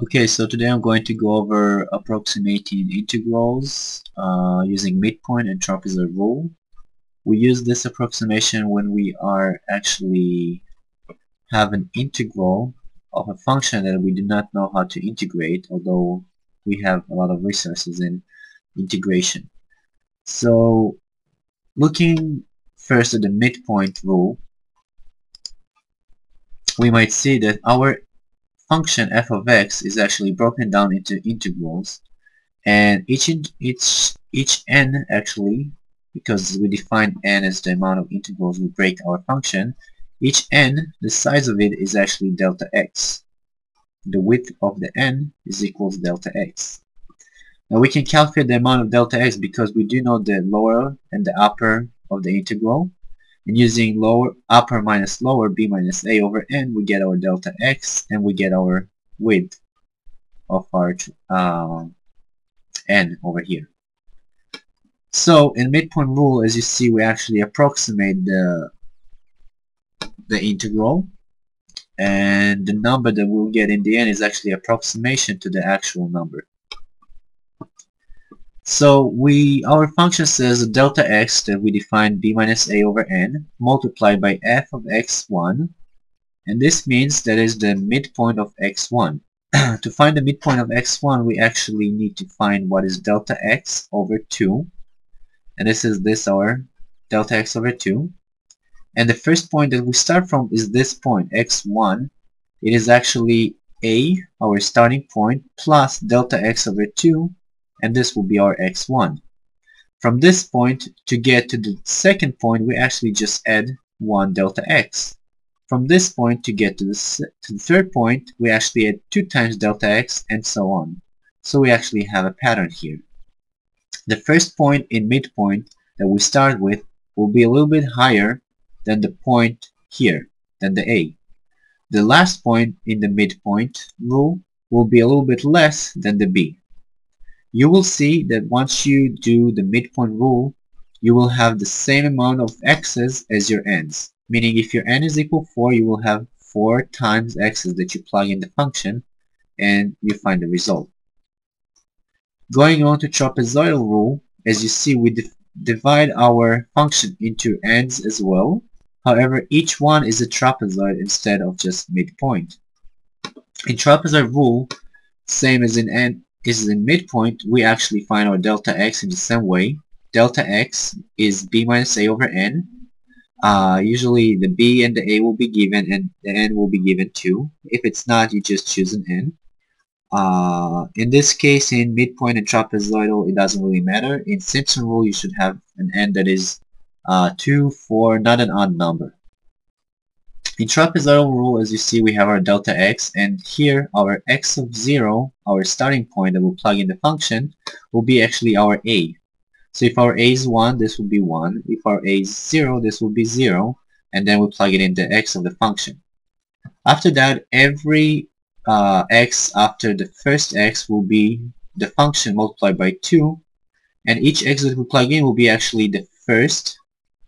Okay, so today I'm going to go over approximating integrals uh, using midpoint and trapezoid rule. We use this approximation when we are actually have an integral of a function that we do not know how to integrate, although we have a lot of resources in integration. So looking first at the midpoint rule, we might see that our function f of x is actually broken down into integrals. And each each each n actually because we define n as the amount of integrals we break our function each n the size of it is actually delta x. The width of the n is equals delta x. Now we can calculate the amount of delta x because we do know the lower and the upper of the integral using lower upper minus lower b minus a over n we get our delta x and we get our width of our uh, n over here. So in midpoint rule as you see we actually approximate the the integral and the number that we'll get in the end is actually approximation to the actual number so we our function says delta x that we define b minus a over n multiplied by f of x1 and this means that is the midpoint of x1. to find the midpoint of x1 we actually need to find what is delta x over 2 and this is this our delta x over 2 and the first point that we start from is this point x1 it is actually a our starting point plus delta x over 2 and this will be our x1. From this point to get to the second point we actually just add 1 delta x. From this point to get to the, to the third point we actually add 2 times delta x and so on. So we actually have a pattern here. The first point in midpoint that we start with will be a little bit higher than the point here, than the A. The last point in the midpoint rule will be a little bit less than the B you will see that once you do the midpoint rule, you will have the same amount of x's as your n's. Meaning if your n is equal 4, you will have 4 times x's that you plug in the function and you find the result. Going on to trapezoidal rule, as you see we divide our function into ends as well. However, each one is a trapezoid instead of just midpoint. In trapezoid rule, same as in end, is in midpoint, we actually find our delta x in the same way. Delta x is b minus a over n. Uh, usually the b and the a will be given and the n will be given too. If it's not, you just choose an n. Uh, in this case, in midpoint and trapezoidal, it doesn't really matter. In Simpson rule, you should have an n that is uh, 2, 4, not an odd number. In trapezoidal rule, as you see, we have our delta x, and here our x of 0, our starting point that we'll plug in the function, will be actually our a. So if our a is 1, this will be 1. If our a is 0, this will be 0, and then we plug it in the x of the function. After that, every uh, x after the first x will be the function multiplied by 2, and each x that we plug in will be actually the first,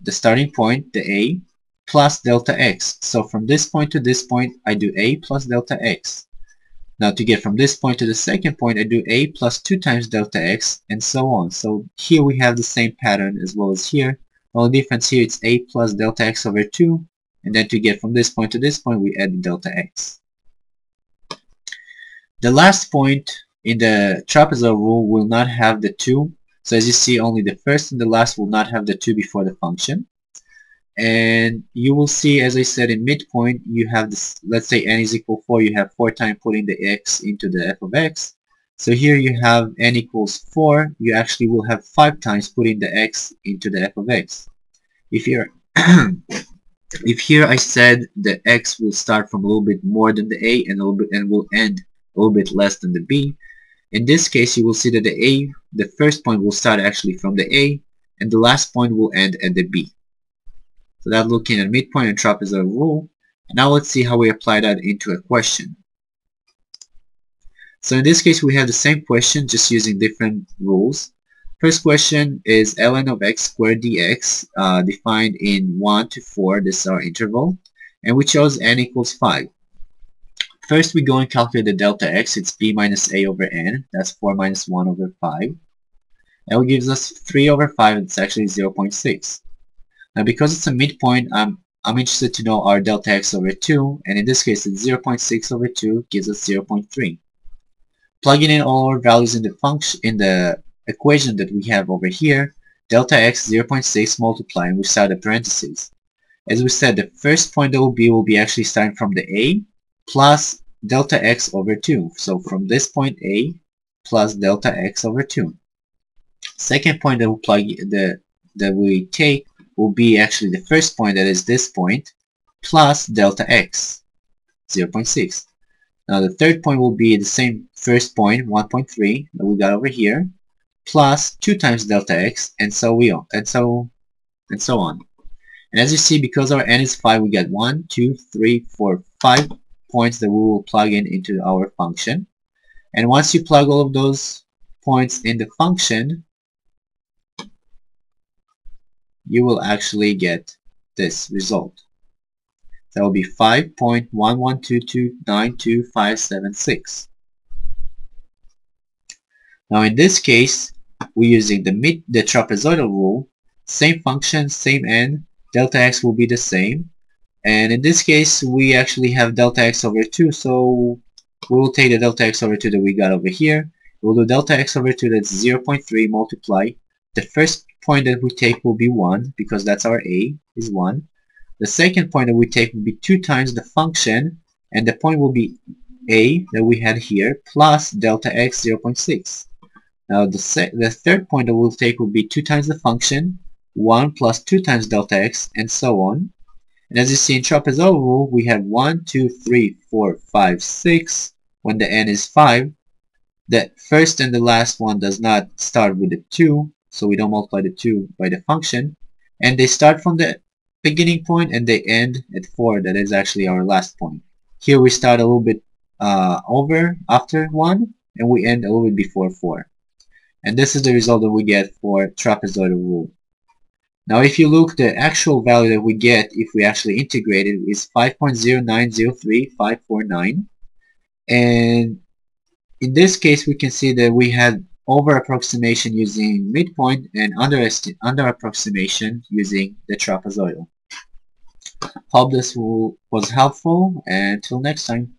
the starting point, the a, plus delta x. So from this point to this point, I do a plus delta x. Now to get from this point to the second point, I do a plus 2 times delta x, and so on. So here we have the same pattern as well as here. The only difference here it's a plus delta x over 2, and then to get from this point to this point, we add delta x. The last point in the trapezoid rule will not have the 2. So as you see, only the first and the last will not have the 2 before the function and you will see as I said in midpoint you have this let's say n is equal 4 you have 4 times putting the x into the f of x. So here you have n equals 4 you actually will have 5 times putting the x into the f of x. If you're if here I said the x will start from a little bit more than the a and a little bit and will end a little bit less than the b in this case you will see that the a the first point will start actually from the a and the last point will end at the b so that's looking at midpoint and trapezoid rule. Now let's see how we apply that into a question. So in this case we have the same question just using different rules. First question is ln of x squared dx uh, defined in 1 to 4, this is our interval, and we chose n equals 5. first we go and calculate the delta x. It's b minus a over n. That's 4 minus 1 over 5. That gives us 3 over 5. It's actually 0.6. Now because it's a midpoint, I'm, I'm interested to know our delta x over 2. And in this case, it's 0.6 over 2 gives us 0.3. Plugging in all our values in the function in the equation that we have over here, delta x 0.6 multiplying, start the parentheses. As we said, the first point that will be will be actually starting from the a plus delta x over 2. So from this point a plus delta x over 2. Second point that we plug the that we take will be actually the first point that is this point plus delta x 0.6. Now the third point will be the same first point 1.3 that we got over here plus 2 times delta x and so we on and so and so on. And as you see because our n is 5 we get 1, 2, 3, 4, 5 points that we will plug in into our function. And once you plug all of those points in the function you will actually get this result. That will be 5.112292576. Now in this case, we're using the mid the trapezoidal rule, same function, same n, delta x will be the same. And in this case, we actually have delta x over 2, so we will take the delta x over 2 that we got over here. We'll do delta x over 2, that's 0.3 multiply. The first point that we take will be 1, because that's our a, is 1. The second point that we take will be 2 times the function, and the point will be a that we had here, plus delta x 0.6. Now the, the third point that we'll take will be 2 times the function, 1 plus 2 times delta x, and so on. And as you see in trapezoidal rule, we have 1, 2, 3, 4, 5, 6. When the n is 5, the first and the last one does not start with the 2, so we don't multiply the 2 by the function. And they start from the beginning point and they end at 4, that is actually our last point. Here we start a little bit uh, over after 1, and we end a little bit before 4. And this is the result that we get for trapezoidal rule. Now if you look, the actual value that we get if we actually integrate it is 5.0903549. And in this case, we can see that we had over approximation using midpoint and under, under approximation using the trapezoidal. Hope this was helpful and until next time.